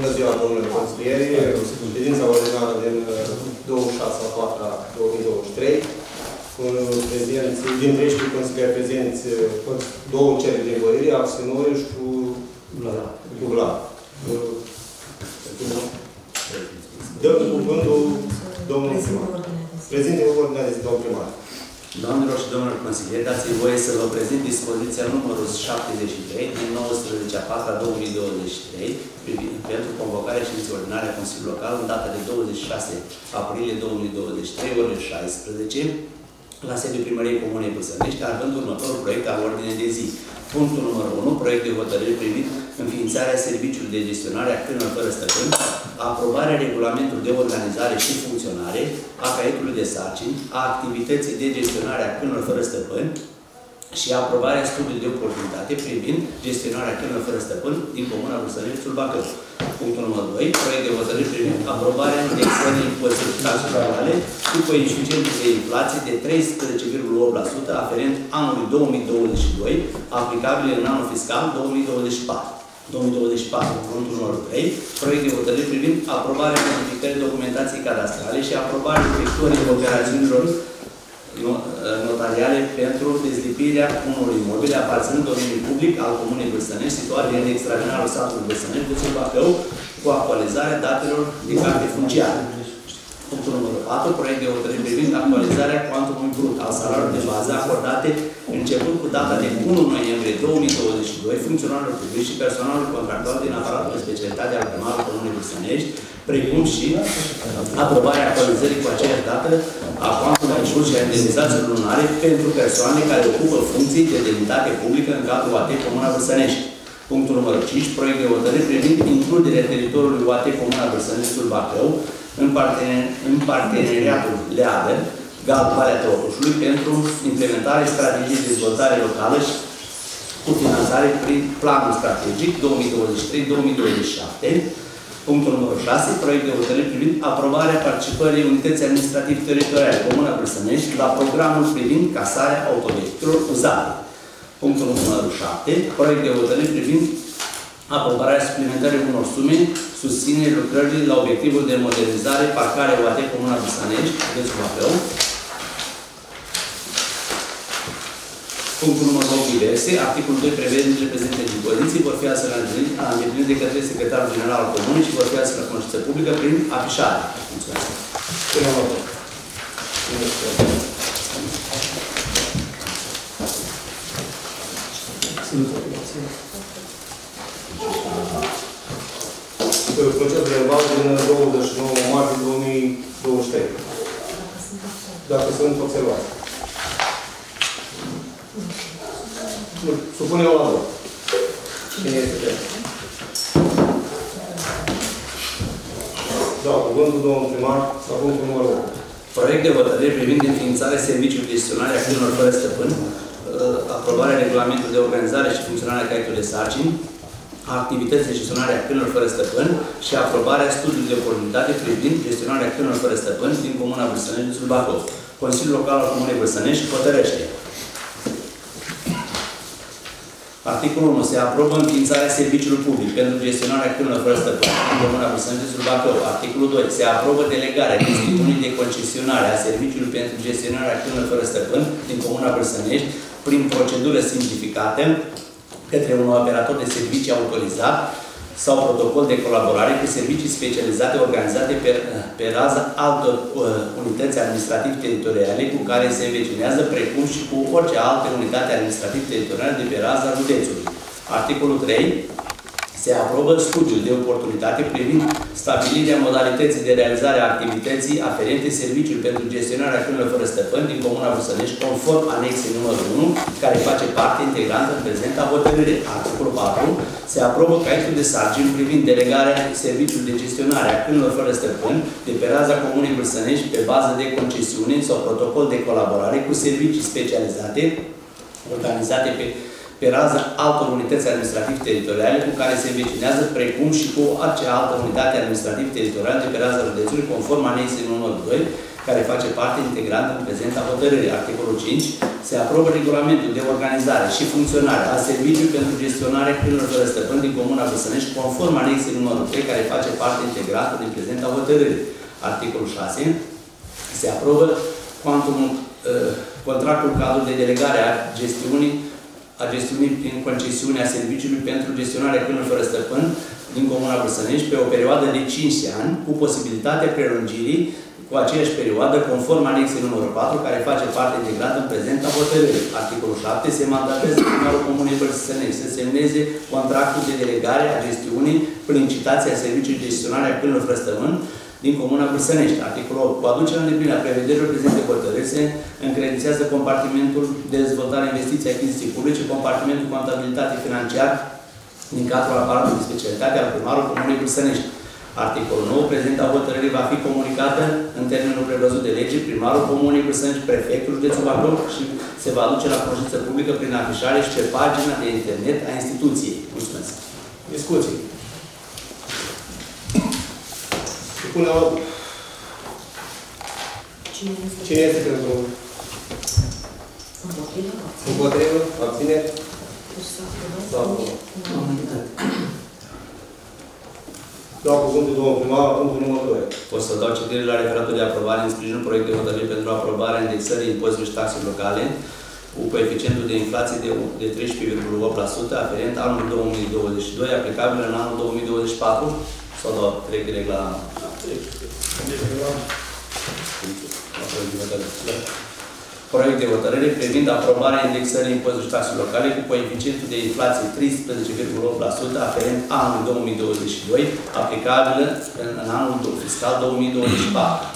Bună ziua, domnule consilieri. Ședința ordinară din 26 a 4 a 2023. Prezenți, din 13 consilieri prezenți, două cereri de învoire, Axinorie și cu cu Vlad. Dăm cuvântul domnului primar. Prezinte-vă ordinea de zi, domnul primar. Doamnelor și domnilor consilieri, dați-mi voie să vă prezint dispoziția numărul 73 din 19 a 4 a 2023 pentru convocarea ședinței ordinare a Consiliului Local în data de 26 aprilie 2023, ore 16, la sediul Primăriei Comunei Băsănești, având următorul proiect al ordinei de zi. Punctul numărul 1, proiect de hotărâre privind înființarea serviciului de gestionare a câinilor fără stăpân, aprobarea regulamentului de organizare și funcționare a caietului de sarcini, a activității de gestionare a câinilor fără stăpân și aprobarea studiului de oportunitate privind gestionarea câinilor fără stăpân din Comuna Brusănești, Bacău. Punctul numărul 2, proiect de hotărâre privind aprobarea indexării impozitului taxelor cu coeficientul de inflație de 13,8% aferent anului 2022, aplicabil în anul fiscal 2024. 2024, punctul numărul 3, proiect de hotărâre privind aprobarea modificării documentației cadastrale și aprobarea efectuării operațiunilor notariale pentru dezlipirea unor imobile aparținând domeniului public al Comunei Vârstănești, situate în extraordinarul satului Vârstănești, de Bacău, cu actualizarea datelor de carte funciare. Punctul numărul 4, proiect de hotărâre privind actualizarea cuantumului brut al salariului de bază acordate începând cu data de 1 noiembrie 2022 funcționarilor publici și personalul contractual din aparatul de specialitate al primarului Comunei Vârstănești, precum și aprobarea actualizării cu aceeași dată a cuantumului brut și a indemnizațiilor lunare pentru persoane care ocupă funcții de demnitate publică în cadrul UAT Comuna Vârstănești. Punctul numărul 5, proiect de hotărâre privind includerea teritoriului UAT Comuna Vârstăneștiul Bacău în, partener, în parteneriatul LEADE, GAL Valea Tăușului, pentru implementarea strategiei de dezvoltare locală și cu finanțare prin planul strategic 2023-2027. Punctul numărul 6, proiect de hotărâre privind aprobarea participării unității administrative teritoriale Comuna Brăsănești la programul privind casarea autovehiculelor uzate. Punctul numărul 7, proiect de hotărâre privind aprobarea suplimentării unor sume, susținere lucrării la obiectivul de modernizare, parcare UAT Comuna Bisanești, județul Bacău. Punctul numărul 8, diverse. Articolul 2 prevede prezente dispoziții vor fi astfel îndeplinite de către secretarul general al Comunei și vor fi astfel la cunoștință publică prin afișare. Mulțumesc. Sunt proces verbal din 29 martie 2023. Dacă sunt observații. Supune eu la vot. Cine este pentru? Da, cuvântul domnul primar, la punctul numărul 8. Proiect de hotărâre privind înființarea serviciului de gestionare a câinilor fără stăpân, aprobarea regulamentului de organizare și funcționare a caietului de sarcini, a activității de gestionare a câinilor fără stăpân și aprobarea studiului de oportunitate privind gestionarea câinilor fără stăpân din Comuna Vârstănești, județul Bacău. Consiliul Local al Comunei Vârstănești hotărăște. Articolul 1. Se aprobă înființarea serviciului public pentru gestionarea câinilor fără stăpân din Comuna Vârstănești, județul Bacău. Articolul 2. Se aprobă delegarea instituției de concesionare a serviciului pentru gestionarea câinilor fără stăpân din Comuna Vârstănești prin procedură simplificată către un operator de servicii autorizat sau protocol de colaborare cu servicii specializate organizate pe, pe raza altor uh, unități administrativ-teritoriale cu care se învecinează, precum și cu orice alte unitate administrativ-teritoriale de pe raza județului. Articolul 3 se aprobă studiul de oportunitate privind stabilirea modalității de realizare a activității aferente serviciului pentru gestionarea câinilor fără stăpân din Comuna Vârsănești, conform anexei numărul 1, care face parte integrantă în prezenta hotărâre. Articolul 4 se aprobă caietul de sarcini privind delegarea serviciului de gestionare a câinilor fără stăpân de pe raza Comunei Vârsănești pe bază de concesiune sau protocol de colaborare cu servicii specializate organizate pe pe raza altor unități administrativ-teritoriale cu care se învecinează, precum și cu orice altă unitate administrativ-teritorială de pe raza județului, conform anexei numărul 2, care face parte integrantă în prezenta hotărârii. Articolul 5. Se aprobă regulamentul de organizare și funcționare a serviciului pentru gestionarea câinilor fără stăpân din Comuna Băsănești, conform anexei numărul 3, care face parte integrată din prezenta hotărârii. Articolul 6. Se aprobă quantumul, uh, contractul cadru de delegare a gestiunii a gestiunii prin concesiunea serviciului pentru gestionarea câinilor fără stăpân din Comuna Băsănești pe o perioadă de 5 ani, cu posibilitatea prelungirii cu aceeași perioadă, conform anexei numărul 4, care face parte integrată în prezent a hotărârii. Articolul 7 se mandatează primarul Comunei Bărsănești să semneze contractul de delegare a gestiunii prin licitația serviciului de gestionare a câinilor frăstământ din Comuna Bărsănești. Articolul 8. Cu aducerea în deplină a prevederilor prezente hotărâri se încredințează compartimentul de dezvoltare investiții achiziții publice, compartimentul contabilitate financiar din cadrul aparatului de specialitate al primarului Comunei Bărsănești. Articolul 9. Prezenta hotărâre va fi comunicată în termenul prevăzut de lege primarul Comunei Bărsănești, prefectul județul Bacău și se va aduce la cunoștință publică prin afișare și pe pagina de internet a instituției. Mulțumesc. Discuții. Până la... Cine este? Cine este pentru? Împotriva? Împotrivă? Abțineri? Deci s-a aprobat? S-a aprobat. Unanimitate. Dau cuvântul domnul primar, punctul numărul 2. O să dau citire la referatul de aprobare în sprijinul proiectului de hotărâre pentru aprobarea indexării impozitelor și taxelor locale cu coeficientul de inflație de, de 13,8% aferent anul 2022, aplicabil în anul 2024 sau doar trec direct la Proiect de hotărâre privind aprobarea indexării impozitelor și taxelor locale cu coeficientul de inflație 13,8% aferent anul 2022, aplicabilă în, în anul fiscal 2024.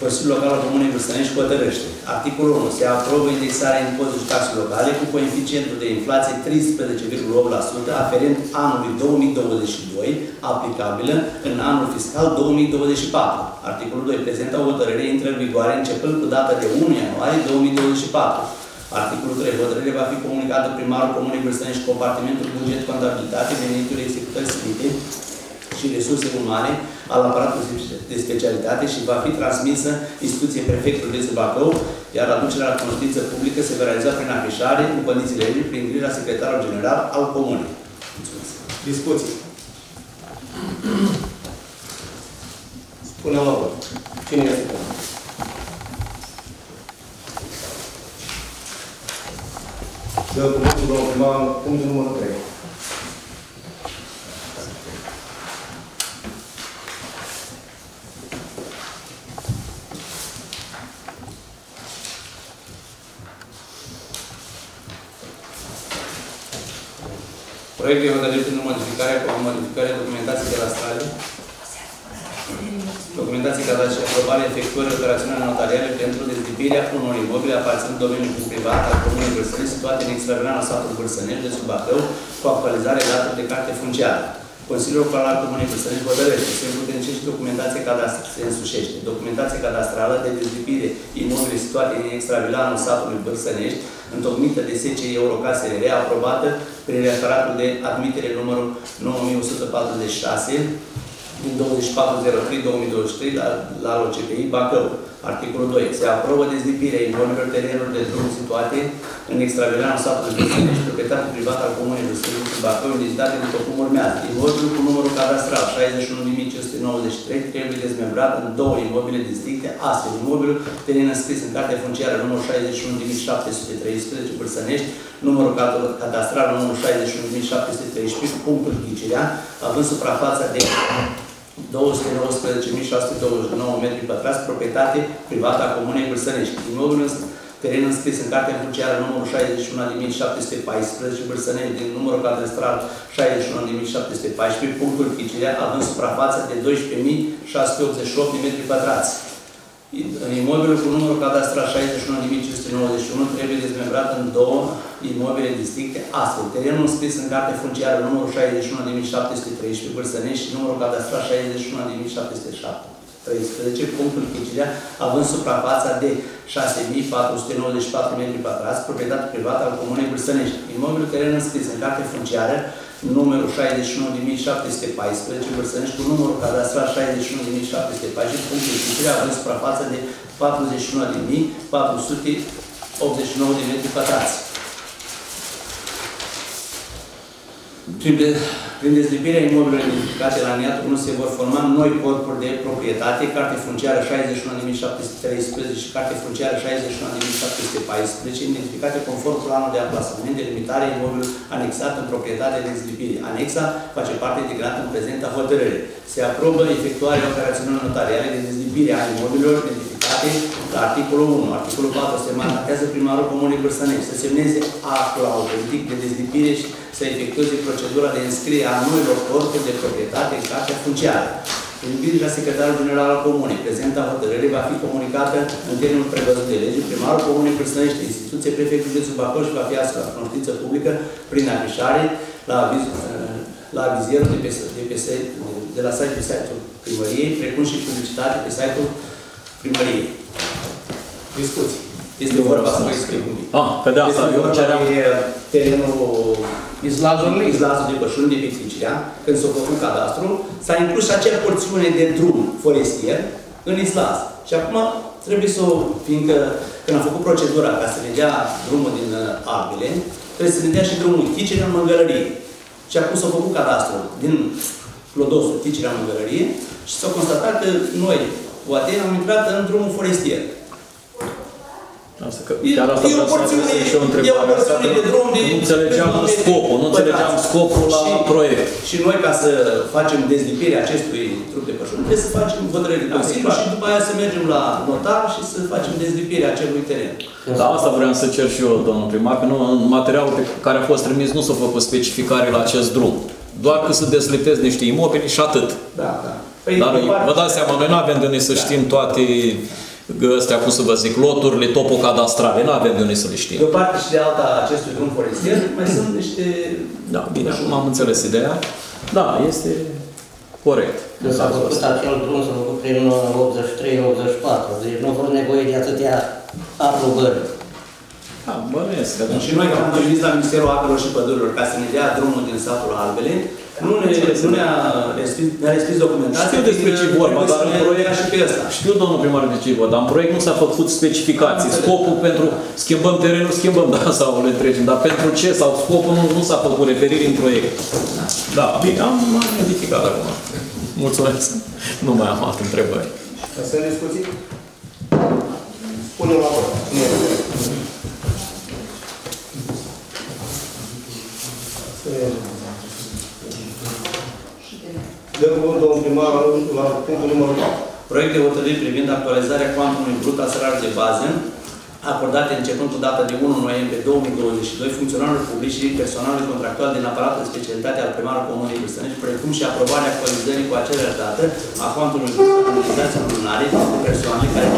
Consiliul Local al Comunei Vârstănești hotărăște. Articolul 1. Se aprobă indexarea impozitelor și taxelor locale cu coeficientul de inflație 13,8% aferent anului 2022, aplicabilă în anul fiscal 2024. Articolul 2. Prezenta hotărâre intră în vigoare începând cu data de 1 ianuarie 2024. Articolul 3. Hotărârea va fi comunicată primarul Comunei Vârstănești compartimentul buget, contabilitate, venituri, executări simite și resurse umane al aparatului de specialitate și va fi transmisă instituției prefectului de Bacău, iar aducerea la cunoștință publică se va realiza prin afișare, în condițiile legii, prin grirea secretarului general al comunei. Mulțumesc. Discuții. Până la vot. Cine este pentru? Dă cuvântul domnul primar, punctul numărul 3. Proiect de hotărâre prin modificarea cu modificarea documentației de la stradă, documentații cadastre și aprobarea efectuării operațiunilor notariale pentru dezlipirea unor imobile aparținând domeniului privat al Comunei Vârstănești situate în extraordinarul satului Vârstănești de sub Bacău cu actualizarea datelor de carte funciară. Consiliul Local al Comunei Vârstănești hotărăște să împuternicește documentația cadastrală, se însușește. Documentația cadastrală de dezlipire imobile situate în extravilanul satului Vârstănești, întocmită de SCI Eurocase RR, aprobată prin referatul de admitere numărul 9146 din 24.03.2023 la, la OCPI Bacău. Articolul 2. Se aprobă dezlipirea imobilelor terenurilor de drum situate în extravilanul satului Vârstănești, proprietate privată al Comunei Vârstănești Bacău, indizitate după cum urmează. Imobilul cu numărul cadastral 61.593 trebuie dezmembrat în două imobile distincte, astfel imobilul teren înscris în cartea funciară numărul 61.713 Vârstănești, numărul cadastral numărul 61.713, punctul Ghicirea, având suprafața de 219.629 metri pătrați, proprietate privată a Comunei Vârstănești. Imobilul teren înscris în cartea funciară numărul 61.714 Vârstănești, din numărul cadastral 61.714, punctul Chicilea, având suprafață de 12.688 de metri pătrați. În imobilul cu numărul cadastral 61.591 trebuie dezmembrat în două imobile distincte, astfel, terenul înscris în carte funciară numărul 61.713 Vârstănești și numărul cadastral 61.713, punctul Chicilea, având suprafața de 6.494 metri pătrați, proprietate privată al Comunei Vârstănești. Imobilul teren înscris în carte funciară numărul 61.714 Bârsănești cu numărul cadastral 61.714 punctul ieșire având suprafață de 41.489 de metri pătrați. Prin, de, prin dezlipirea imobilelor identificate la niatul 1 se vor forma noi corpuri de proprietate, carte funciară 61.713 și carte funciară 61.714, identificate conform planului de amplasament, delimitare imobil anexat în proprietate de dezlipire. Anexa face parte integrată în prezenta hotărâre. Se aprobă efectuarea operațiunilor notariale de dezlipire a imobilelor identificate la articolul 1. Articolul 4 se mandatează primarul Comunei Bârstănești să semneze actul autentic de dezlipire și să efectueze procedura de înscriere a noilor corpuri de proprietate în cartea funciară. Prin grija secretarul general al Comunei, prezenta hotărâre va fi comunicată în termenul prevăzut de lege. Primarul Comunei Crăstănește, instituție prefectul județul Bacău și va fi asupra la cunoștință publică prin afișare la, aviz, la avizierul de pe, de, pe, de la site-ul site-ul primăriei, precum și publicitate pe site-ul primăriei. Discuții. Este vorba să vă explic un pic. Ah, pe de asta Este eu vorba ceream... de terenul Izlazul, Izlazul de Pășuni de Petricirea, când s-a făcut cadastru, s-a inclus și acea porțiune de drum forestier în Izlaz. Și acum trebuie să, o- fiindcă când am făcut procedura ca să ne dea drumul din uh, Arbile, trebuie să ne dea și drumul Ticere în Mângălărie. Și acum s-a făcut cadastru din Clodosul, Ticere în Mângălărie și s-a constatat că noi, Oaten, am intrat în drumul forestier. Asta că, E- chiar asta e o vreau să porțiune- adresez și o e o întrebare. Asta porțiune că de drum de- Nu înțelegeam de- de- scopul, nu înțelegeam pătrați. scopul la Și- proiect. Și noi, ca să facem dezlipirea acestui trup de pășuni, trebuie să facem hotărâre de Da, Consiliu clar. și după aia să mergem la notar și să facem dezlipirea acelui teren. Da, asta vreau să cer și eu, domnul primar, că nu, în materialul pe care a fost trimis nu s-a făcut specificare la acest drum. Doar că să deslipesc niște imobili și atât. Da, da. Păi, Dar de parte- vă dați seama, noi nu avem de unde să Da. știm toate astea, cum să vă zic, loturile topocadastrale, nu avem de unde să le știm. De o parte și de alta acestui drum forestier, mai sunt niște... Da, bine, acum am înțeles ideea. Da, este corect. Când s-a făcut acel drum, s-a făcut prin 83-84, deci nu a fost nevoie de atâtea aprobări. Da, bănuiesc că da. Și noi, când am trimis la Ministerul Apelor și Pădurilor ca să ne dea drumul din satul Albele, nu ne, nu ne-a respins, ne-a respins documentația. Știu despre ce fiindcă vorba, trebuie dar să în ne proiect dea și pe ăsta. Știu, domnul primar, de ce vorba, dar în proiect nu s-a făcut specificații. Am Scopul pentru schimbăm terenul, schimbăm, da, sau le trecem, dar pentru ce sau scopul nu, nu s-a făcut referire în proiect. Da, bine, am, am identificat acum. Mulțumesc. Nu mai am alte întrebări. Sunt discuții? Punem la vot. Nu e nevoie. Dăm cuvântul domnul primar la, la punctul numărul 4. Proiect de hotărâre privind actualizarea cuantumului brut al salariului de bază acordate începând cu data de 1 noiembrie 2022 funcționarilor publici și personalului contractual din aparatul de specialitate al primarului Comunei Cârstănești, precum și aprobarea actualizării cu aceleași dată a cuantumului brut al organizațiilor lunare de persoane care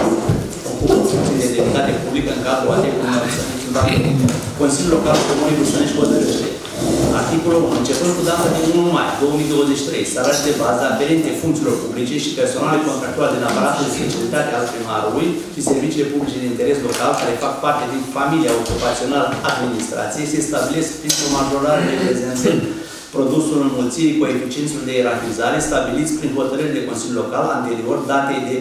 ocupă funcții de identitate publică în cadrul ATE Comunei Cârstănești. Consiliul Local al Comunei Cârstănești hotărăște Articolul 1. Începând cu data de 1 mai 2023, salarii de bază aferente funcțiilor publice și personale contractual din aparatul de specialitate al primarului și serviciile publice de interes local care fac parte din familia ocupațională administrației se stabilesc printr-o majorare reprezentând produsul înmulțirii coeficienților de ierarhizare stabiliți prin hotărâri de Consiliu Local anterior date de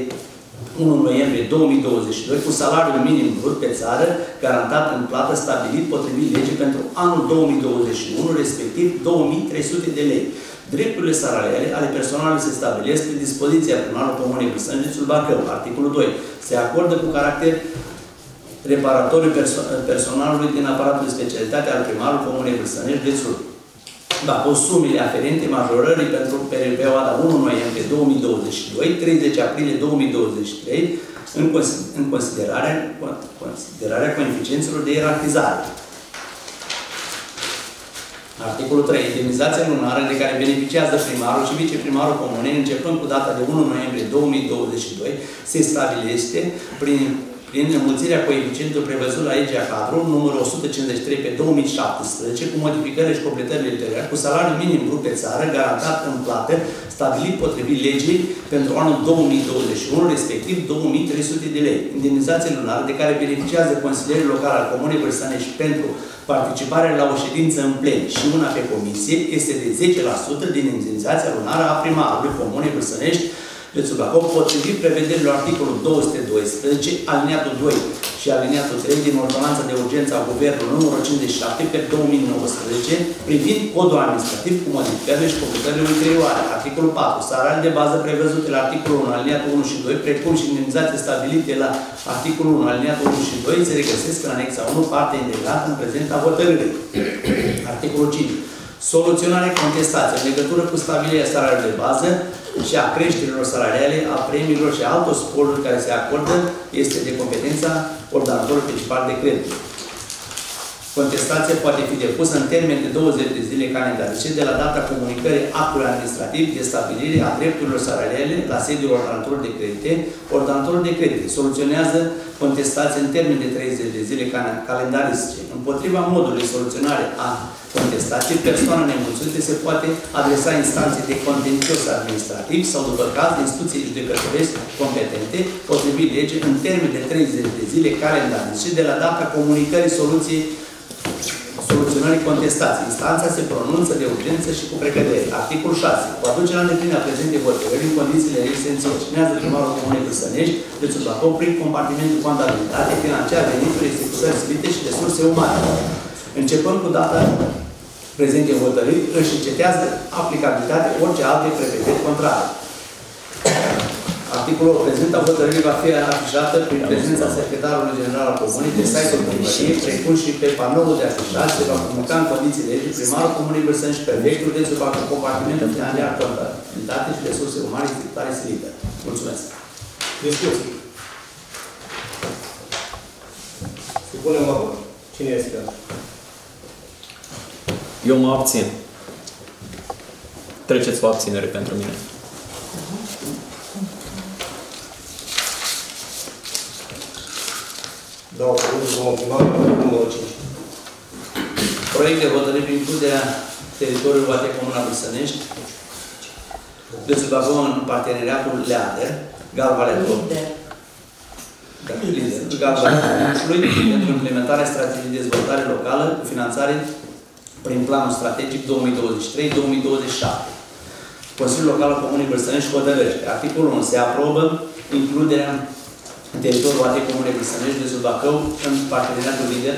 1 noiembrie 2022 cu salariul minim brut pe țară garantat în plată stabilit potrivit legii pentru anul 2021, respectiv 2300 de lei. Drepturile salariale ale personalului se stabilesc prin dispoziția primarului Comunei Bârstăni, județul Bacău. Articolul 2. Se acordă cu caracter reparatoriu perso- personalului din aparatul de specialitate al primarului Comunei Bârstănești, județul Bacău, sumele aferente majorării pentru perioada 1 noiembrie 2022, 30 aprilie 2023, în, cons- în considerarea, considerarea coeficienților de ierarhizare. Articolul 3. Indemnizația lunară de care beneficiază primarul și viceprimarul comunei, începând cu data de 1 noiembrie 2022, se stabilește prin, prin înmulțirea coeficientului prevăzut la legea cadru numărul 153 pe 2017 cu modificările și completările ulterioare cu salariu minim brut pe țară garantat în plată stabilit potrivit legii pentru anul 2021, respectiv 2300 de lei. Indemnizație lunară de care beneficiază consilierul local al Comunei Vârstănești pentru participare la o ședință în plen și una pe comisie este de 10% din indemnizația lunară a primarului Comunei Vârstănești județul Bacău, potrivit prevederilor articolul 212, aliniatul 2 și aliniatul 3 din Ordonanța de Urgență a Guvernului numărul 57 pe 2019, privind codul administrativ cu modificările și completările ulterioare. Articolul 4. Salariile de bază prevăzute la articolul 1, aliniatul 1 și 2, precum și indemnizații stabilite la articolul 1, aliniatul 1 și 2, se regăsesc în anexa 1, parte integrată în prezenta hotărârii. articolul 5 soluționare contestației în legătură cu stabilirea salariului de bază și a creșterilor salariale, a premiilor și a altor sporuri care se acordă este de competența ordonatorului principal de credit. Contestația poate fi depusă în termen de 20 de zile calendarice de la data comunicării actului administrativ de stabilire a drepturilor salariale la sediul ordonatorului de credite. Ordonatorul de credite soluționează contestația în termen de 30 de zile calendarice. Împotriva modului soluționare a contestației, persoana nemulțumită se poate adresa instanței de contencios administrativ sau, după caz, instituției judecătorești competente, potrivit lege, în termen de 30 de zile calendarice de la data comunicării soluției soluționării contestației. Instanța se pronunță de urgență și cu precădere. Articolul 6. Cu aducerea în deplină prezente hotărâri în condițiile esențializează primarul Comunei Băsănești, prețul Bacău, prin compartimentul contabilitate, financiar, venituri, executări civile și resurse umane. Începând cu data prezente hotărâri, își încetează aplicabilitate orice alte prevederi contrare. Articolul prezentă hotărârii va fi afișată prin prezența secretarului general al comunei pe site-ul primăriei, precum și pe panoul de afișat, se va comunica în condiții de primarul comunei Băsănși și prefectul de sub compartimentul financiar contabilitate și resurse umane executare silită. Mulțumesc. Discuții. Supunem la vot. Cine este pentru? Eu mă abțin. Treceți cu abținere pentru mine. Dau cuvântul domnul primar, numărul 5. Proiect de hotărâre prin includerea teritoriului Vate Comuna Băsănești, județul Bacău în parteneriatul Leader, Gal Valetul, Lider. lider, Gal Valetul, pentru implementarea strategiei de dezvoltare locală cu finanțare prin planul strategic 2023-2027. Consiliul Local al Comunei Bărsănești hotărăște. Articolul 1. Se aprobă includerea în teritoriul AT Comunei Bărsănești de Bacău în parteneriatul lider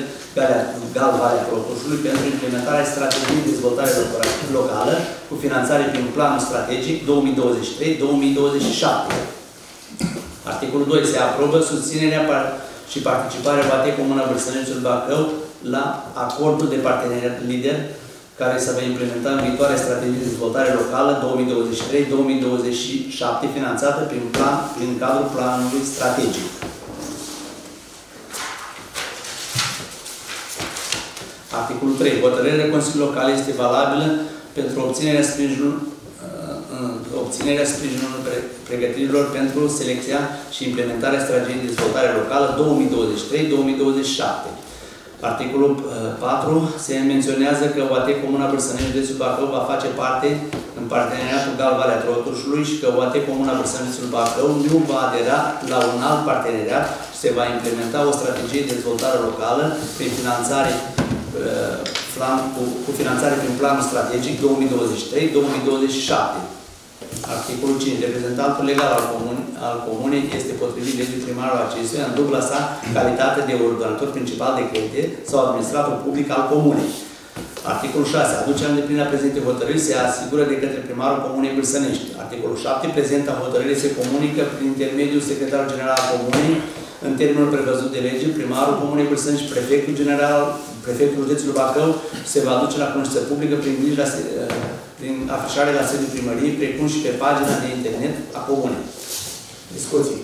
Gal Valea Protoșului pentru implementarea strategiei de dezvoltare locală cu finanțare prin planul strategic 2023-2027. Articolul 2. Se aprobă susținerea și participarea BAT Comuna Bărsănești Bacău la acordul de parteneriat lider care se va implementa în viitoarea strategie de dezvoltare locală 2023-2027, finanțată prin, plan, prin cadrul planului strategic. Articolul 3. Hotărârea Consiliului Local este valabilă pentru obținerea sprijinului obținerea sprijinului pregătirilor pentru selecția și implementarea strategiei de dezvoltare locală 2023-2027. Articolul 4 uh, se menționează că OAT Comuna Bărsănești de Bacău va face parte în parteneriatul Gal Valea Trotușului și că OAT Comuna Bărsănești Bacău nu va adera la un alt parteneriat și se va implementa o strategie de dezvoltare locală prin finanțare uh, cu, cu finanțare prin planul strategic 2023-2027. Articolul 5. Reprezentantul legal al, comun, al comunei este potrivit legii primarul acestuia în dubla sa calitate de ordonator principal de credite sau administrator public al comunei. Articolul 6. Aducerea în deplină prezente hotărâri se asigură de către primarul Comunei Bârsănești. Articolul 7. Prezenta hotărâre se comunică prin intermediul secretarului general al Comunei în termenul prevăzut de lege, primarul Comunei Bârsănești, prefectul general, prefectul județului Bacău se va aduce la cunoștință publică prin grija prin afișare la sediul primăriei, precum și pe pagina de internet a comunei. Discuții.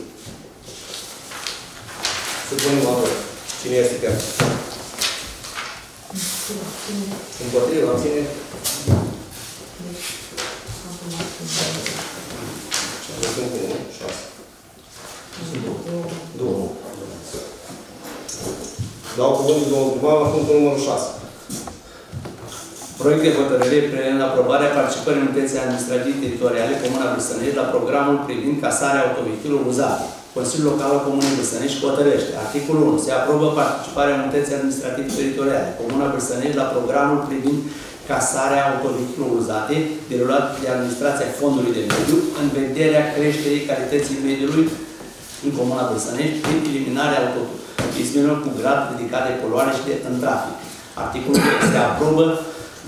Supunem la vot. Cine este pentru? Împotriva, abține. Sunt unu, șase. Două. Dau cuvântul domnului primar la punctul numărul 6. Proiect de hotărâre privind aprobarea participării unității administrative teritoriale Comuna Brăsănești la programul privind casarea autovehiculelor uzate. Consiliul Local al Comunei Brăsănești hotărăște. Articolul 1. Se aprobă participarea unității administrative teritoriale Comuna Brăsănești la programul privind casarea autovehiculelor uzate derulat de Administrația Fondului de Mediu în vederea creșterii calității mediului în Comuna Brăsănești prin eliminarea autoturismelor cu grad ridicat de poluare și de în trafic. Articolul 2. Se aprobă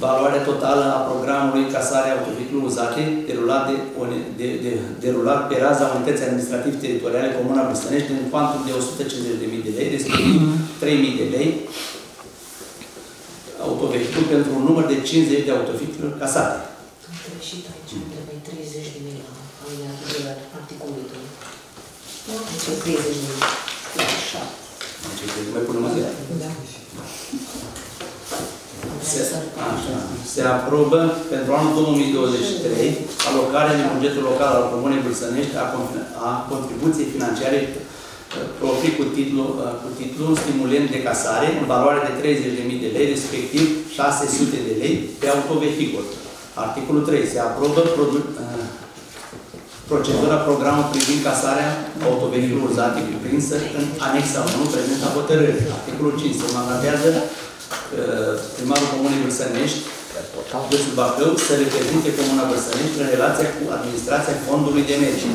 valoarea totală a programului casare autovehiculelor uzate derulat, de, de, de, derulat pe raza unității administrative teritoriale Comuna Brăstănești în cuantum de 150.000 de lei, respectiv 3.000 de lei autovehicul pentru un număr de 50 de autovehicule casate. Am greșit aici, unde mai 30 de mii la alineatul de la articolul 2. Deci e 30 de mii. Așa. Deci, mai punem o zi. Da. Se, așa, se aprobă pentru anul 2023 alocarea din bugetul local al Comunei Bârsănești a, con- a contribuției financiare uh, proprii cu titlu, uh, cu titlu stimulent de casare în valoare de 30.000 de lei, respectiv 600 de lei pe autovehicul. Articolul 3. Se aprobă produ- uh, procedura programul privind casarea autovehiculului uzate cuprinsă în anexa 1 prezenta hotărâre. Articolul 5. Se mandatează uh, primarul Comunei Vârsănești, județul Bacău, să reprezinte Comuna Vârsănești în relația cu administrația Fondului de Mediu.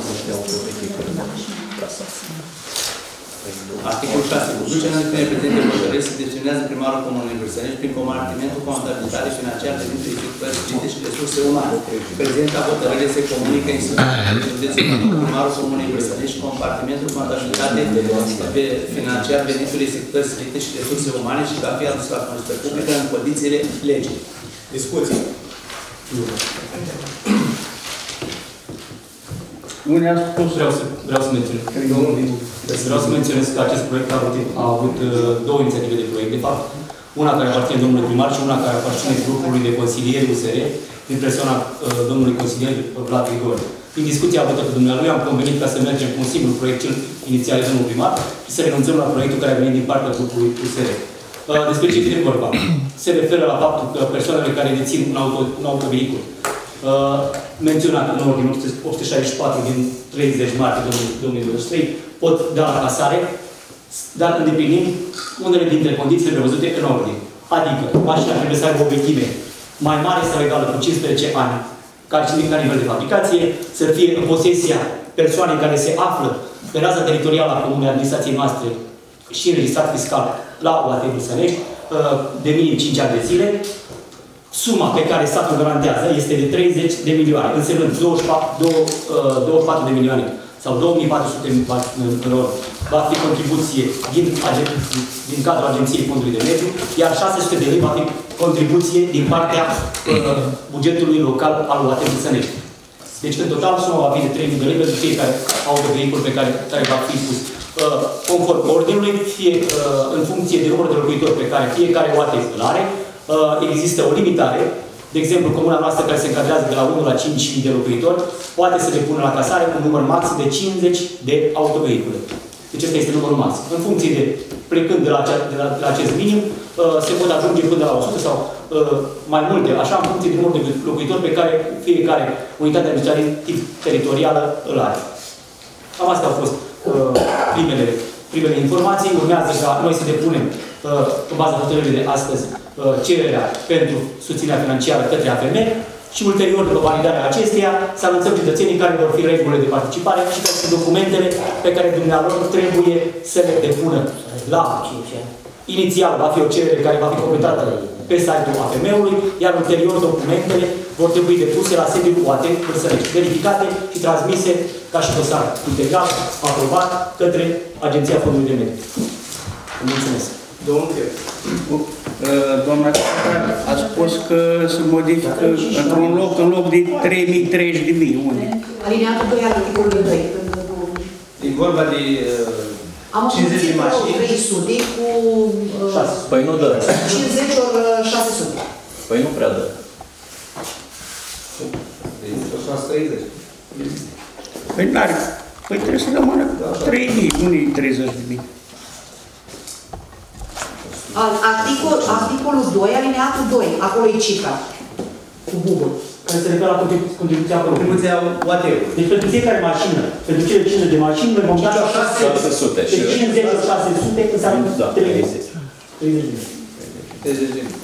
Articolul 6. Conducerea în care prezente hotărâri se gestionează primarul Comunei Vârsănești prin compartimentul contabilitate financiară de dintre executări și resurse umane. Prezenta hotărâre se comunică instituției județului Bacău, primarul Comunei Vârsănești și compartimentul contabilitate de financiar venituri executări stricte și resurse umane și va fi adus la cunoștință publică în condițiile legii. Discuții. Unde a spus Vreau să, vreau să menționez. Domnul Vidu. Vreau să menționez că acest proiect a avut, a avut uh, două inițiative de proiect, de fapt. Una care aparține domnului primar și una care aparține grupului de consilieri USR, din persoana uh, domnului consilier Vlad Grigore. În discuția avută cu dumnealui am convenit ca să mergem cu un singur proiect, cel inițial de domnul primar, și să renunțăm la proiectul care a venit din partea grupului USR. Uh, Despre ce vine vorba? Se referă la faptul că persoanele care dețin un, auto, un autovehicul uh, menționat în ordine 864 din 30 martie 2023 pot da la casare, dar îndeplinim unele dintre condițiile prevăzute în ordine. Adică, mașina trebuie să aibă o vechime mai mare sau egală cu 15 ani, ca și ca nivel de fabricație, să fie în posesia persoanei care se află pe raza teritorială a comunei administrației noastre și înregistrat fiscal la OAT Brusănești, uh, de minim 5 ani de zile, Suma pe care statul garantează este de 30 de milioane, însemnând 24, 24 de milioane sau 2400 de milioane va fi contribuție din, agen- din cadrul Agenției Fondului de Mediu, iar 600 de lei va fi contribuție din partea uh, bugetului local al UAT Sănești. Deci, în total, suma va fi de 3.000 de lei pentru fiecare autovehicul pe care, care va fi pus. Uh, conform ordinului, fie uh, în funcție de numărul de locuitori pe care fiecare UAT îl are, uh, există o limitare. De exemplu, comuna noastră care se încadrează de la 1 la 5 de locuitori poate să depună la casare un număr maxim de 50 de autovehicule. Deci acesta este numărul maxim. În funcție de, plecând de la, acea, de la, de la acest minim, uh, se pot ajunge până la 100 sau uh, mai multe, așa, în funcție de numărul de locuitori pe care fiecare unitate administrativ teritorială îl are. Cam astea au fost uh, primele, primele informații. Urmează ca noi să depunem, uh, în baza hotărârii de astăzi, uh, cererea pentru susținerea financiară către AFM și ulterior, după validarea acesteia, să anunțăm cetățenii care vor fi regulile de participare și care sunt documentele pe care dumnealor trebuie să le depună la Inițial va fi o cerere care va fi completată pe site-ul AFM-ului, iar ulterior documentele vor trebui depuse la sediul UAT Vârsănești, verificate și transmise ca și dosar integral, aprobat către Agenția Fondului de Mediu. Vă Mulțumesc. Domnul Chef. Doamna secretar a spus că se modifică într-un loc, în loc de 3.000, 30 de mii. Unde? Alineatul 2 al articolului 2. E vorba de uh, Am 50 de înmulțit mașini. 300 cu uh, Păi nu dă. 50 ori uh, 600. Păi nu prea dă. Deci, 630. Păi n-are. Păi trebuie să rămână 3.000, unii 30 de mii. Al- Articol, articolul 2, alineatul 2, acolo e cifra. Cu bubul. Care se referă la contribu- contribuția proprie. Contribuția whatever. Deci pentru fiecare mașină, pentru cele 50 de mașini, noi vom da 600 și- Deci 50 la 600 înseamnă Da, 30. 30 de mii. 30 de mii.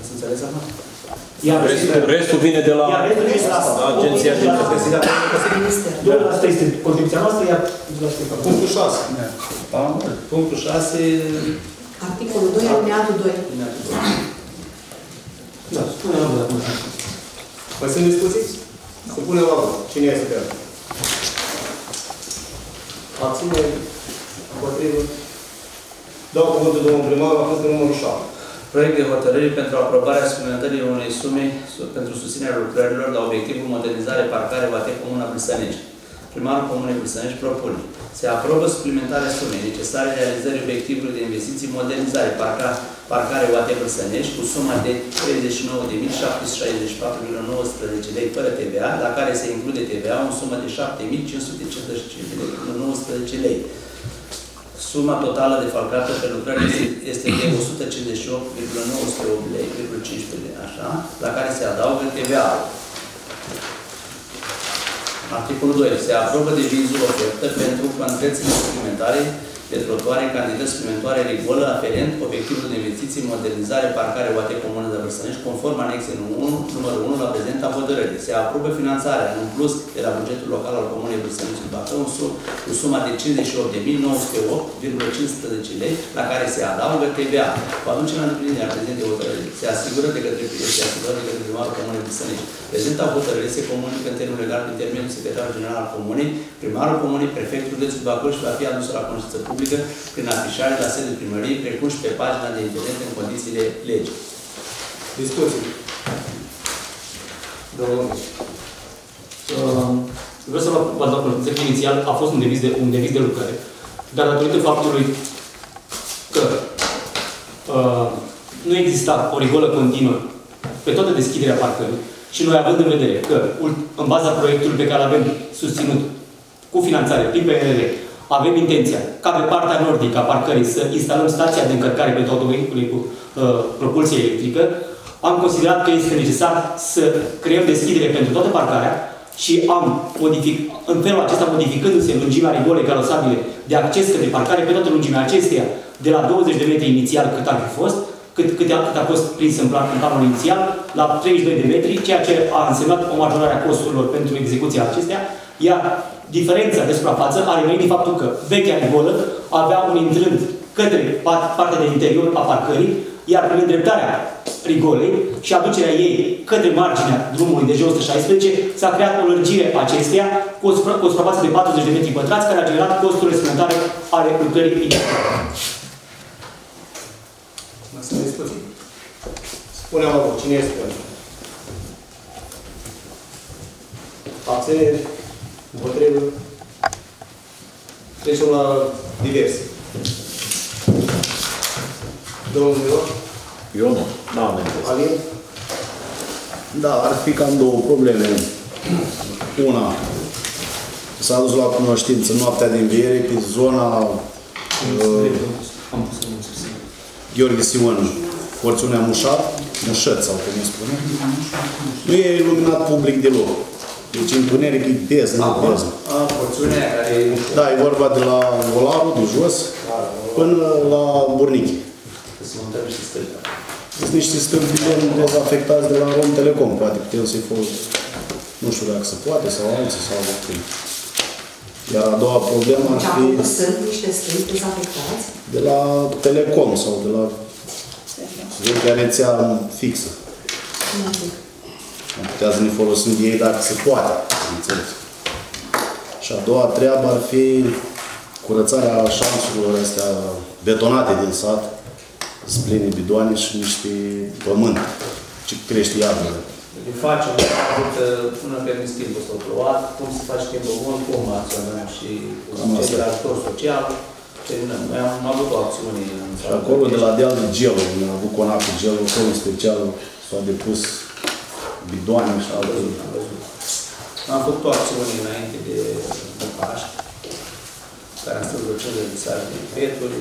Ați înțeles acum? Iar Restul, restul vine de la Iar restul este la agenția de Minister. 2% este contribuția noastră, iar 10% e facultativ. Punctul 6. Punctul 6. Articolul 2, alineatul 2. Da, spune la vot acum. Mai sunt discuții? Să punem la vot. Cine este pe Abține. Împotrivă. Dau cuvântul domnul primar la punctul numărul 7. Proiect de hotărâre pentru aprobarea suplimentării unei sume su- pentru susținerea lucrărilor la obiectivul modernizare parcare Vate Comuna Brâsănești. Primarul Comunei Brâsănești propune. Se aprobă suplimentarea sumei necesare realizării obiectivului de investiții modernizare parca, parcare Vate Brâsănești cu suma de 39.764,19 lei fără TVA, la care se include TVA în sumă de 7.555,19 lei. Suma totală defalcată pe lucrări este, este de 158,908 lei, 15 lei, așa, la care se adaugă TVA. Articolul 2. Se aprobă devizul ofertă pentru cantitățile suplimentare de trotuare, cantități suplimentare rigolă aferent obiectivul de investiții, modernizare, parcare, oate comună de Vârstănești, conform anexei 1, numărul 1 la prezenta hotărâre. Se aprobă finanțarea în plus de la bugetul local al Comunei Vârstănești Bacău în sum, cu suma de 58.908,15 lei, la care se adaugă TVA. Cu aducerea în îndeplinire a prezentei hotărâri, se asigură de către se asigură de către primarul Comunei Vârstănești. Prezenta hotărâre se comunică în termen legal prin termenul secretarul general al Comunei, primarul Comunei, prefectul județului Bacău și va fi adus la cunoștință publică prin afișare la sediul primăriei, precum și pe pagina de internet în condițiile legii. Discuții. Domnul Uh, Vreau să vă vă dau cunoștință că inițial a fost un deviz de, un deviz de lucrare, dar datorită faptului că uh, nu exista o rigolă continuă pe toată deschiderea parcării și noi având în vedere că ul- în baza proiectului pe care îl avem susținut cu finanțare prin PNRR, avem intenția ca pe partea nordică a parcării să instalăm stația de încărcare pentru autovehicule cu uh, propulsie electrică, am considerat că este necesar să creăm deschidere pentru toată parcarea și am modific, în felul acesta modificându-se lungimea rigolei carosabile de acces către parcare pe toată lungimea acesteia, de la 20 de metri inițial cât ar fi fost, cât, cât, a, cât a fost prins în, plan, în planul inițial, la 32 de metri, ceea ce a însemnat o majorare a costurilor pentru execuția acestea, iar diferența de suprafață are venit din faptul că vechea rigolă avea un intrând către pat- partea de interior a parcării, iar prin îndreptarea rigolei și aducerea ei către marginea drumului de G116 s-a creat o lărgire a acesteia cu o, supra- cu o suprafață de 40 de metri pătrați care a generat costurile suplimentare ale lucrării inițiale. Mai sunt discuții. Spune la vot. Cine este pentru? Abțineri? Împotrivă? Trecem la diverse. Domnul Miron? Eu nu, n-am interes. Alin? Da, ar fi cam două probleme. Una, s-a dus la cunoștință noaptea de înviere pe zona uh, Am pus în susținere. Gheorghe Simon, porțiunea Mușat, Mușăt sau cum îi spune. Nu e iluminat public deloc. Deci întuneric e beznă, beznă. A, porțiunea aia care e Da, e vorba de la Olaru, de jos, până la Burnichi. să se montăm și stâlpă. Sunt niște stâlpi de dezafectați de la Rom Telecom. Poate putem să-i folosim. Nu știu dacă se poate sau alții sau cum. Iar a doua problemă ar Deci fi acum sunt niște stâlpi dezafectați. de la Telecom sau de la vechea rețea fixă. Nu zic. Am putea să ne folosim de ei dacă se poate. Înțeles. Și a doua treabă ar fi curățarea șanțurilor astea betonate din sat, spline bidoane și niște pământ ce crește iarnele. Le facem, avut până pe în schimbul s-au plouat, cum se face schimbul bun, cum acționăm și cu Cam cei asta. de la ajutor social, terminăm. Noi am avut o acțiune în Și acolo de la deal de gel, unde am avut conacul gel, acolo special s-au depus bidoane și alte. Am văzut. Am făcut o acțiune înainte de, de Paști, care am strâns vreo 50 de sare de peturi,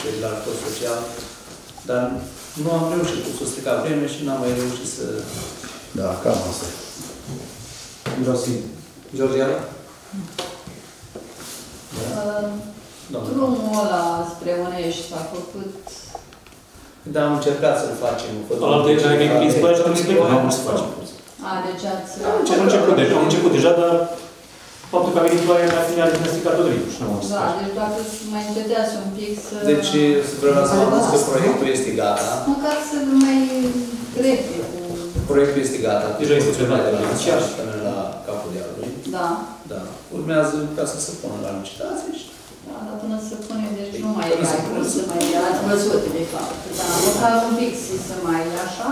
cei de la ajutor social, dar nu am reușit, cu s-a stricat vreme și n-am mai reușit să... Da, cam asta e. Mirosin. Georgiana? Doamne. Drumul ăla spre Unești s-a făcut Dar am încercat să-l facem. Alaltă e care e prins pe aici, nu se plecă, nu se face. A, deci ați... Am început deja, am început deja, dar faptul că a venit ploaia mi-a finit a stricat tot ritmul și n-am auzit. Da, deci dacă să mai încetiați un pic să... Deci vreau să vă anunț că proiectul este gata. Măcar să mai repede cu... Proiectul este gata. Deja este prezentat de la prezentat. inițial și până la capul dialogului. Da. Da. Urmează ca să se pună la licitație și Da, dar până să pune, deci nu mai Până e să mai pune, cum să mai ați văzut, de fapt. Dar măcar un pic să se mai așa.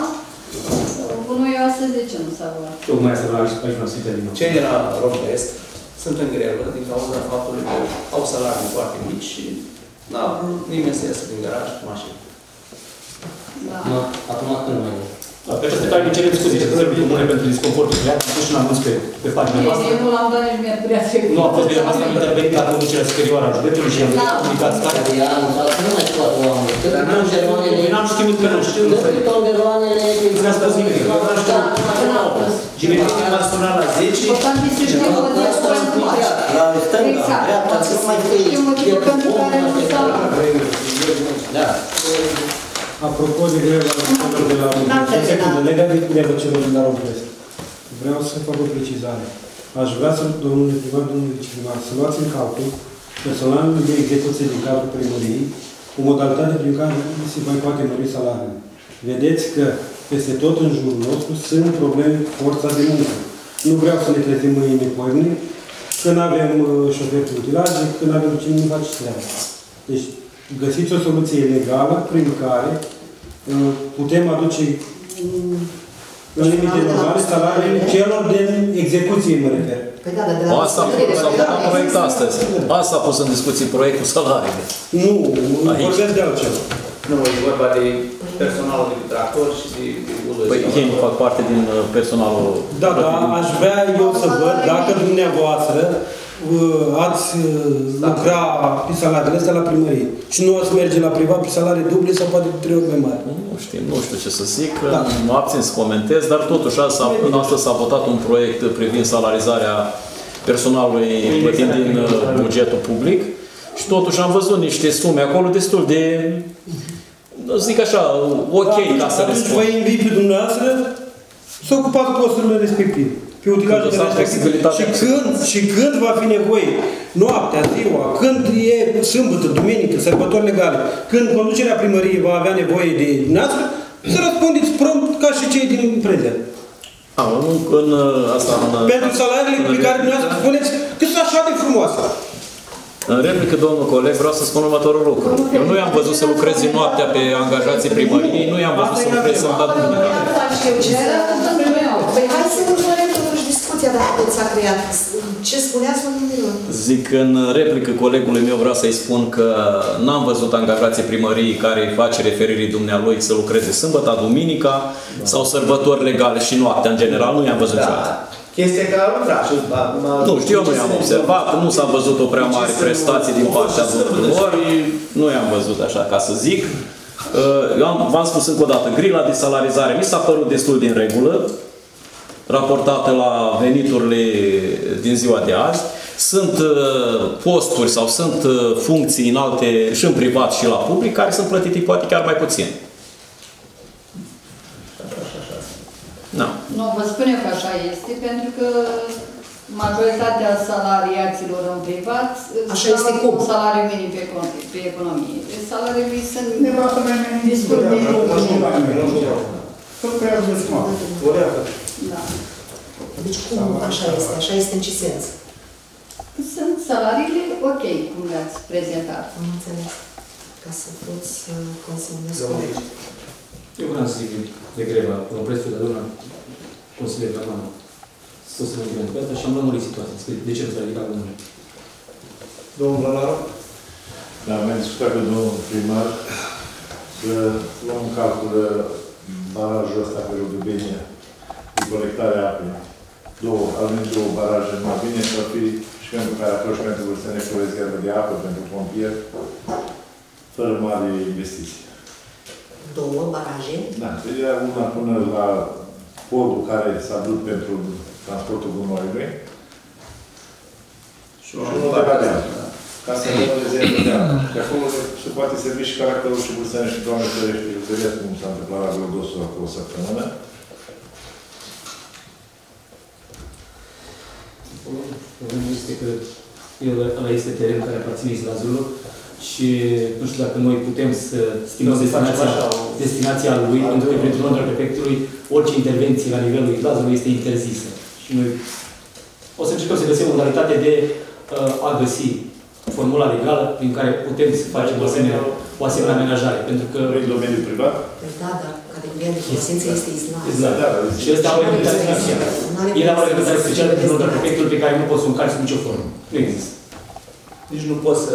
Bunoioasă, de ce nu s-a luat? Tocmai asta vreau aici, aici vreau să intervin. Cei de la Romvest sunt în grevă din cauza faptului că au salarii foarte mici și n-a vrut nimeni să iasă din garaj cu mașină. Da. Acum când mai Da, Pe această cale cerem scuze, ce trebuie comune pentru disconfortul creat, am spus și un anunț pe, pe pagina noastră. Eu nu l-am dat nici miercurea trecută. Nu a fost bine, asta am intervenit la conducerea superioară a județului și am Da. comunicat starea. Care e anunțat că nu mai scoate oamenii. Cât Dar în n-am știut, germanele... n-am știut că nu știu. Cât în germanele... Nu mi-a spus nimic. Nu am știut. Da, până am pus. Gimentin m-a sunat la 10 Important este să știu motivul Asta pentru spun match. La stânga, Exact. dreapta, să nu mai fie... Știu motivul pentru care nu s-a... Da. Apropo de greva lucrătorilor de la N-am România, terminat. secundă, legat de greva celor de la România, vreau să fac o precizare. Aș vrea să, domnule primar, domnule viceprimar, să luați în calcul personalul de execuție din cadrul primăriei, cu modalitate prin care se mai poate mări salariul. Vedeți că peste tot în jurul nostru sunt probleme cu forța de muncă. Nu vreau să ne trezim mâine poimne, când avem uh, șoferi de utilaje, când avem cine nu face treaba. Deci, găsiți o soluție legală prin care uh, putem aduce mm, în limite normale salariile celor de execuție, mă refer. Păi da, dar de la Asta hotărâre, s-a de la- făcut proiect astăzi. Asta a pus în discuție proiectul salariile. Nu, Aici. vorbesc de altceva. Nu, e vorba de personalul de tractor și de de Păi ei nu fac parte din uh, personalul... Da, da, aș vrea eu să văd dacă dumneavoastră uh, ați uh, lucra pe salariile astea la primărie. Și nu ați merge la privat pe salarii duble sau poate de trei ori mai mari. Nu știu, nu știu ce să zic, Da. mă abțin să comentez, dar totuși azi s-a, în astăzi s-a votat un proiect privind salarizarea personalului plătit din uh, bugetul public. Și totuși am văzut niște sume acolo destul de, zic așa, ok ca să Atunci vă răspund. invit pe dumneavoastră să ocupați posturile respective pe utilajele Când o să am respective. flexibilitate. Și când, și când va fi nevoie, noaptea, ziua, când e sâmbătă, duminică, sărbători legale, când conducerea primăriei va avea nevoie de dumneavoastră, să răspundeți prompt ca și cei din prezent. A, în, în, uh, asta, în, uh, Pentru salariile pe care dumneavoastră spuneți că sunt așa de frumoase. În replică, domnul coleg, vreau să spun următorul lucru. Eu nu i-am văzut să lucreze noaptea pe angajații primăriei, nu i-am văzut să lucreze să-mi dat duminica. Păi hai să urmărim totuși discuția dacă tot s-a creat. Ce spuneați, domnul Miron? Zic în replică colegului meu vreau să-i spun că n-am văzut angajații primăriei care îi face referirii dumnealui să lucreze sâmbătă, duminica sau sărbători legale și noaptea în general, nu i-am văzut niciodată. Da. Chestia că a lucrat și acum... Nu știu, eu nu i-am observat, nu s-a văzut o prea mare prestație din partea tuturor, nu i-am văzut așa ca să zic. Eu am, v-am spus încă o dată, grila de salarizare mi s-a părut destul din regulă, raportată la veniturile din ziua de azi. Sunt uh, posturi sau sunt uh, funcții în alte, și în privat și la public, care sunt plătite poate chiar mai puțin. Da. Nu, vă spun eu că așa este, pentru că majoritatea salariaților în privat Așa au este cum? un salariu minim pe, econ- pe economie. Deci salariile sunt destul de Da. Deci cum așa este? Așa este în ce sens? Sunt salariile ok, cum le-ați prezentat. Am înțeles. Ca să poți să consumezi Domnul corect. Eu vreau să zic de greva, un prețul de doamna consilier de acum. Să se mă pe asta și am lămurit situația. Spune, De ce nu s-a ridicat numele? Domnul Vlanaru? Da, am discutat cu domnul primar să luăm în calcul barajul ăsta pe Rugăbenia, de colectarea apei. Două, avem două baraje mai bine să fi și pentru care apoi și pentru vârstene cu rezervă de apă, pentru pompieri. fără mari investiții. Două baraje. Da, era una până la podul care s-a vrut pentru transportul gunoiului. Și Și unul de la deal. Ca să nu rezervă de apă. Și acolo se poate servi și caracterul și Bursani și Doamne Ferește. Vedeți cum s-a întâmplat la Glodosul acolo o săptămână. Problema este că el, ăla este teren care aparține izlazului și nu știu dacă noi putem să schimbăm Nu se face destinația, așa o- destinația lui, pentru că printr-un ordine al prefectului, orice intervenție la nivelul izlazului este interzisă. Și noi o să încercăm să găsim o modalitate de uh, a găsi formula legală prin care putem să facem o asemenea, o asemenea amenajare. Pentru că... În domeniul privat? Păi da, dar categoria de folosință este islam. Exact. Da, Și ăsta are o reglementare specială. El are o reglementare specială prin ordinea prefectului pe care nu poți să o încalci sub nicio formă. Nu există. Nici nu poți să,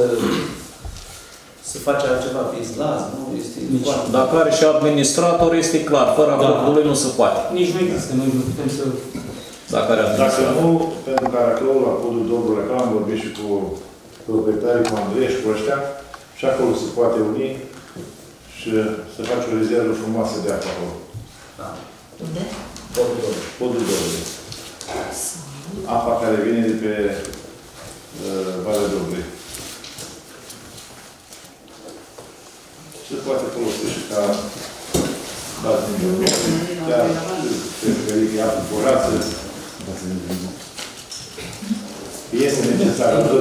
să faci altceva pe izlaz, nu? Este foarte... Dacă are și administrator, este clar. Fără Da. acordul lui nu se poate. Nici nu există. Noi nu putem să... Dacă are Dacă administrator. nu, pentru Caraclău, la podul Dobrule, că am vorbit și cu proprietarii, cu Andrei și cu ăștia, și acolo se poate uni și eh, să faci o rezervă frumoasă de apă acolo. Da. Unde? Podul Dolului. Podul Apa care vine de pe eh, Valea Dobrei. Se poate folosi și ca bază de chiar pentru că e apă curată. Este necesară, da. vă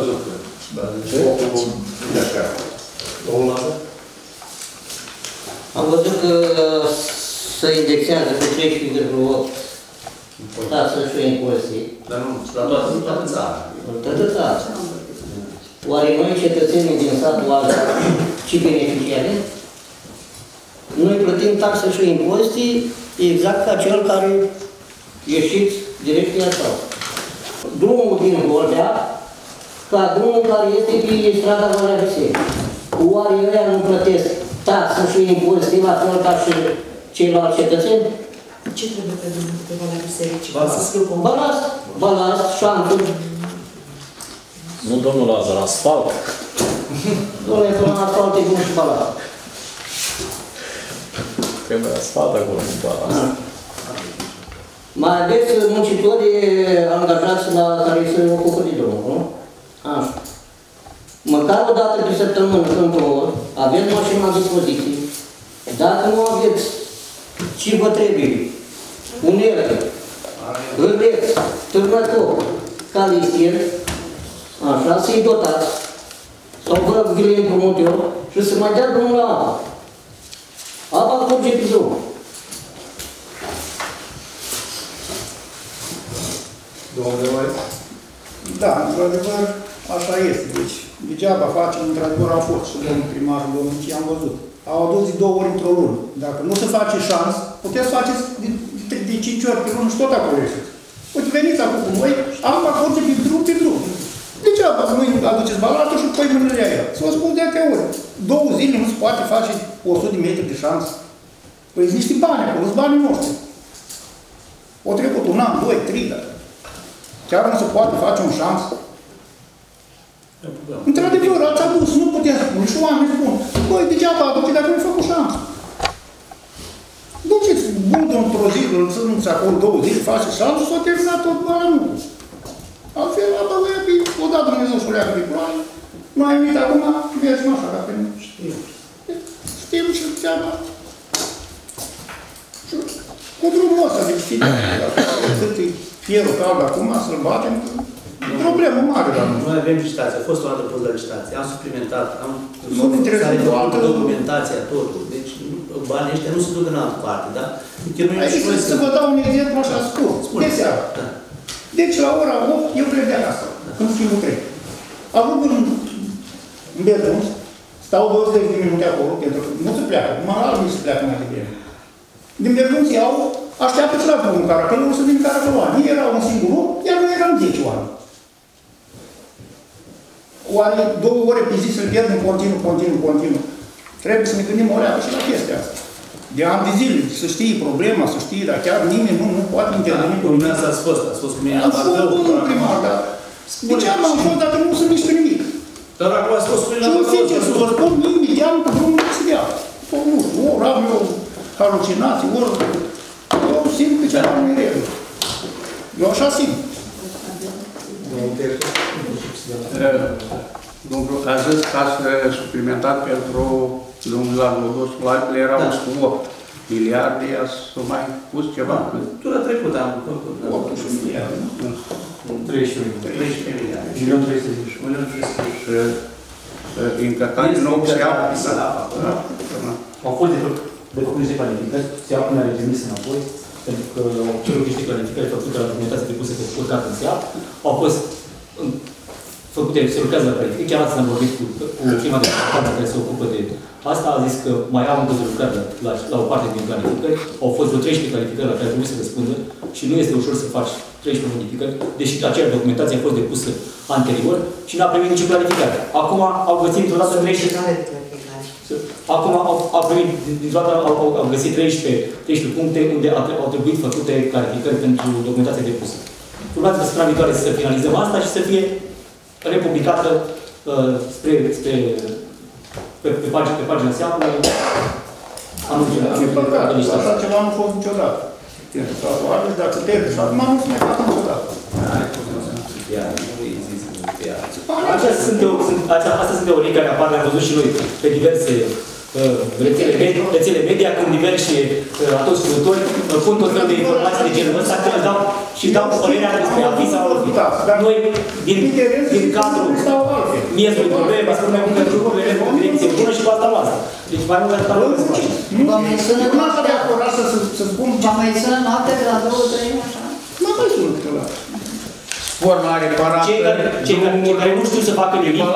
Da. Focul de acasă. 1%? Am văzut că se indexează cu 13,8 taxă și impozit. Dar nu, la toată, toată țara. Toată țara. Oare noi, cetățenii din satul Alba, ce beneficiare? Noi plătim taxe și impozite exact ca cel care ieșiți direcția sau. Drumul din Goldea, ca drumul care este pe strada Valea Visei. Oare ăia nu plătesc taxe și impozite la fel ca și ceilalți cetățeni? Ce trebuie pe drumul de pe Valea Bisericii? Balast. Să scriu cu Balast, balast, șanturi. Nu, domnul Lazar, asfalt. Doamne, până la asfalt e bun și balast. Trebuie asfalt acolo, nu doar asta. Mai aveți muncitori angajați la care se ocupă de drumul, nu? Așa. Măcar o dată pe săptămână, când plouă, avem mașina la dispoziție. Dacă nu aveți ce vă trebuie, unelte, hârleț, târnător, calistier, așa, să-i dotați, sau vă vi le împrumut eu, și să mai dea drumul la apă. Apa curge pe drum. Domnul Leoare? Da, într-adevăr, așa este. Deci, degeaba facem, într-adevăr, am fost și domnul primar, domnul și am văzut. Au adus de două ori într-o lună. Dacă nu se face șans, puteți să faceți de, de, de cinci ori pe lună și tot acolo este. Uite, veniți acum cu noi, apa curge pe drum, pe drum. Degeaba nu aduceți balatul și pui mâinile aia. Să vă spun de atâtea ori. Două zile nu se poate face 100 de metri de șans. Păi sunt niște bani acolo, sunt banii noștri. O trecut un an, doi, trei, dar chiar nu se poate face un șans. Într-adevăr, ați adus, nu puteți spune, și oamenii spun, băi, degeaba aduce dacă nu-i făcut șans. Duceți budul într-o zi, îl țineți acolo două zile, faceți șansul, s-a terminat tot banul. Altfel, la băgăia pe o dată Dumnezeu să o leagă de ploaie, nu ai venit acum, mergem așa, dacă nu știu. Știm și treaba. Și Cu drumul ăsta, deci știi, cât e fierul cald acum, să-l batem, problemă mare la noi. Noi avem licitație, a fost o dată pus la licitație, am suplimentat, am Nu ne trebuie s-a o altă- făcut documentația, totul. Deci nu- banii ăștia nu se duc în altă parte, da? Chinuim și Aici noi să vă dau un exemplu așa scurt, de seara. Da. Deci la ora 8 eu plec de acasă, în schimbul 3. Am avut în, în Belgium, stau 20 de minute acolo, pentru că nu se pleacă, numai la alții se pleacă mai devreme. Din Belgium se iau, așteaptă și la drumul Caracălul să din Caracăloani. Ei erau un singur om, iar noi eram 10 oameni. Oare două ore pe zi să-l pierd în continuu, continuu, continuu. Trebuie să ne gândim o leacă și la chestia asta. De ani de zile, să știi problema, să știi, dar chiar nimeni nu, nu poate interveni cu Dumneavoastră ați fost, ați fost cu mine la Am fost Bacău. domnul primar, dar de ce am fost dacă nu sunt nici pe nimic? Dar acum ați fost prin Și eu, sincer să vă spun, mie mi teamă că drumul nu se dea. Nu știu, ori am eu halucinații, ori eu simt că ceva nu e regulă. Eu așa simt. Domnul, a zis că ați uh, suplimentat pentru domnul la Lodos, la altele erau Da. cu 8 miliarde, ați mai pus ceva? Tura trecută am făcut. 18 miliarde. 31. 13 miliarde. Milion 300. Milion 300. Și uh, încărcare nou se ia. Da. Au fost de făcut de făcut niște planificări, se apă le trimis înapoi, pentru că au cerut niște planificări făcute la documentație depuse pe urcat în SEAP, au fost în- făcute, se lucrează la planificări, chiar ați am vorbit cu, cu firma de consultanță care se ocupă de asta, a zis că mai au încă de lucrat la, la, la o parte din planificări, au fost vreo 13 calificări la care trebuie să răspundă și nu este ușor să faci 13 modificări, deși acea documentație a fost depusă anterior și n-a primit nicio clarificare. Acum au găsit într-o dată 13 Acum au, au primit, dintr-o dată au, au, au găsit 13, 13 puncte unde a, tre- au trebuit făcute clarificări pentru documentația depusă. Urmează pe săptămâna viitoare să finalizăm asta și să fie republicată uh, spre, spre, pe, pe, pagina, pe pagina seamă anul E păcat, așa ceva nu a fost niciodată. Probabil dacă termin și acum nu se mai face niciodată. Acestea sunt, teo- sunt, acestea, astea sunt teorii care apar, le-am văzut și noi pe diverse uh, rețele, media, rețele media, când diversi uh, atori scriitori uh, pun tot felul de informații de genul ăsta, care îți dau și dau părerea despre a fi sau a fi. Noi, din, din cadrul miezului problemei, spunem că lucrurile merg în direcție bună și cu asta noastră. Deci mai mult atât nu se face. Vă mai sună Nu asta de acord, asta să, să spun... Vă mai sună noaptea de la 2-3 așa? Nu mai sună câteodată. Spor la reparat. Cei care, cei, care, cei care nu știu să facă nimic,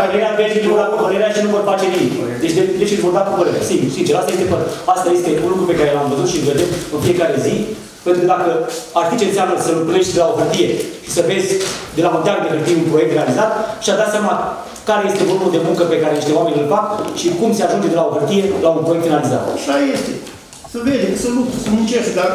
părerea merge vor da cu părerea și nu vor face nimic. Deci de, deci își vor da cu părerea. Sigur, sincer, asta este, păr- asta este un lucru pe care l-am văzut și îl vedem în fiecare zi. Pentru că dacă ar fi ce înseamnă să lucrezi de la o hârtie și să vezi de la un teag de hârtie un proiect realizat și a dat seama care este volumul de muncă pe care niște oameni îl fac și cum se ajunge de la o hârtie la un proiect finalizat. Așa este. Să vede, să luptă, să muncește, dar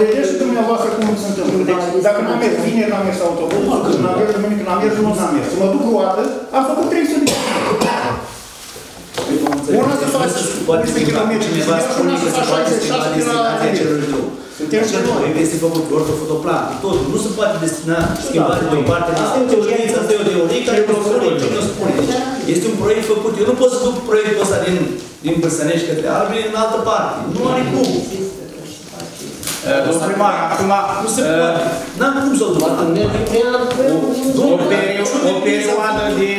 vedeți și dumneavoastră cum se întâmplă. Deci, dacă n-am mers vineri, n-am mers autobuzul, când n-am mers duminică, n-am mers, nu n-am mers. Să mă duc o dată, am făcut 300 de Una să faci 11 km de zi, și una să faci 66 de la Adel. Suntem Acel proiect este făcut cu ortofotoplan, cu totul. Nu se poate destina schimbare de o parte. Asta e o teorie, asta e o teorie care nu spune ce nu spune. Deci, Este un proiect făcut. Eu nu pot să duc proiectul ăsta din, din Băsănești către Albi în altă parte. Nu are cum. Domnul primar, acum... Nu se poate. N-am cum să o duc. O, perio- o perioadă de,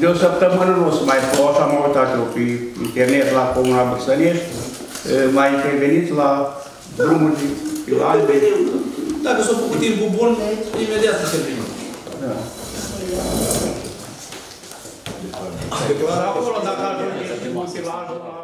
de o săptămână nu o să mai pot, așa am uitat eu pe internet la Comuna Băsănești, mai interveniți la drumul de pe la Albe. Dacă s-a făcut timpul bun, imediat se termină. Da. Dar acolo, dacă ajunge utilaje la